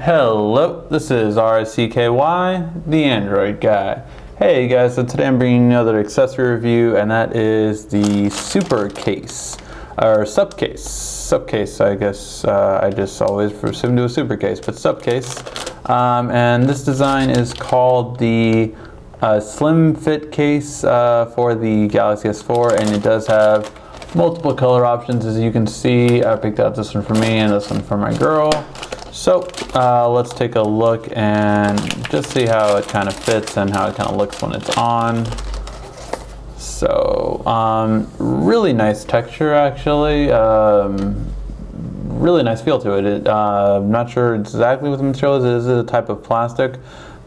Hello, this is RICKY, the Android guy. Hey guys, so today I'm bringing another accessory review and that is the Super Case, or SupCase. SupCase, I guess uh, I just always assume to a Super Case, but SupCase. Um, and this design is called the uh, Slim Fit Case uh, for the Galaxy S4 and it does have multiple color options as you can see. I picked out this one for me and this one for my girl. So uh, let's take a look and just see how it kind of fits and how it kind of looks when it's on. So um, really nice texture actually. Um, really nice feel to it. it uh, I'm not sure exactly what the material is. It is a type of plastic,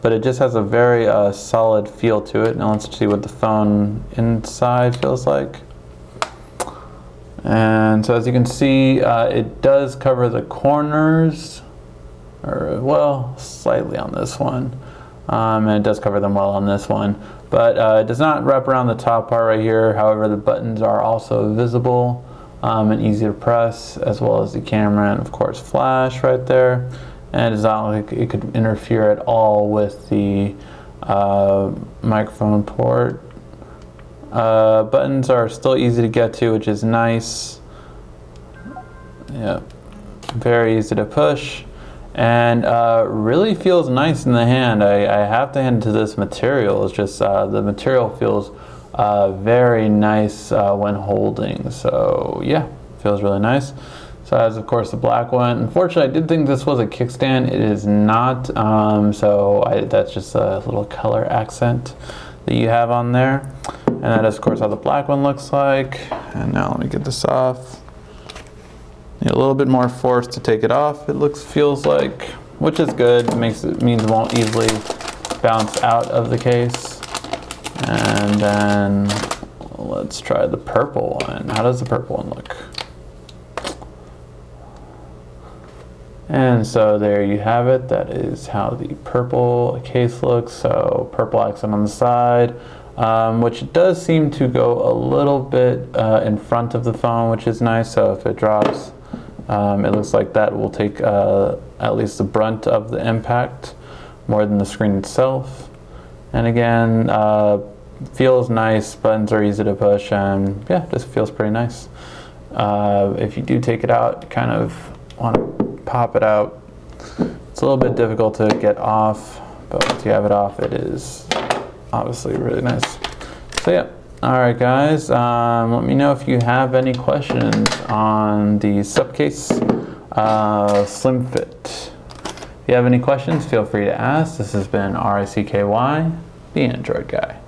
but it just has a very uh, solid feel to it. Now let's see what the phone inside feels like. And so as you can see, uh, it does cover the corners or well, slightly on this one. Um, and it does cover them well on this one. But uh, it does not wrap around the top part right here. However, the buttons are also visible um, and easy to press, as well as the camera and of course flash right there. And it's not like it could interfere at all with the uh, microphone port. Uh, buttons are still easy to get to, which is nice. Yeah, very easy to push and uh, really feels nice in the hand. I, I, have to hand to this material. It's just uh, the material feels uh, very nice uh, when holding. So yeah, feels really nice. So as of course the black one. Unfortunately, I did think this was a kickstand. It is not. Um, so I, that's just a little color accent that you have on there. And that is of course how the black one looks like. And now let me get this off a little bit more force to take it off, it looks, feels like, which is good. Makes it means it won't easily bounce out of the case. And then let's try the purple one. How does the purple one look? And so there you have it. That is how the purple case looks. So purple accent on the side, um, which does seem to go a little bit uh, in front of the phone, which is nice. So if it drops, um, it looks like that will take uh, at least the brunt of the impact more than the screen itself. And again, uh, feels nice, buttons are easy to push, and yeah, just feels pretty nice. Uh, if you do take it out, kind of want to pop it out. It's a little bit difficult to get off, but once you have it off, it is obviously really nice. So yeah. Alright guys, um, let me know if you have any questions on the SupCase uh, Slim Fit. If you have any questions, feel free to ask. This has been R-I-C-K-Y, the Android Guy.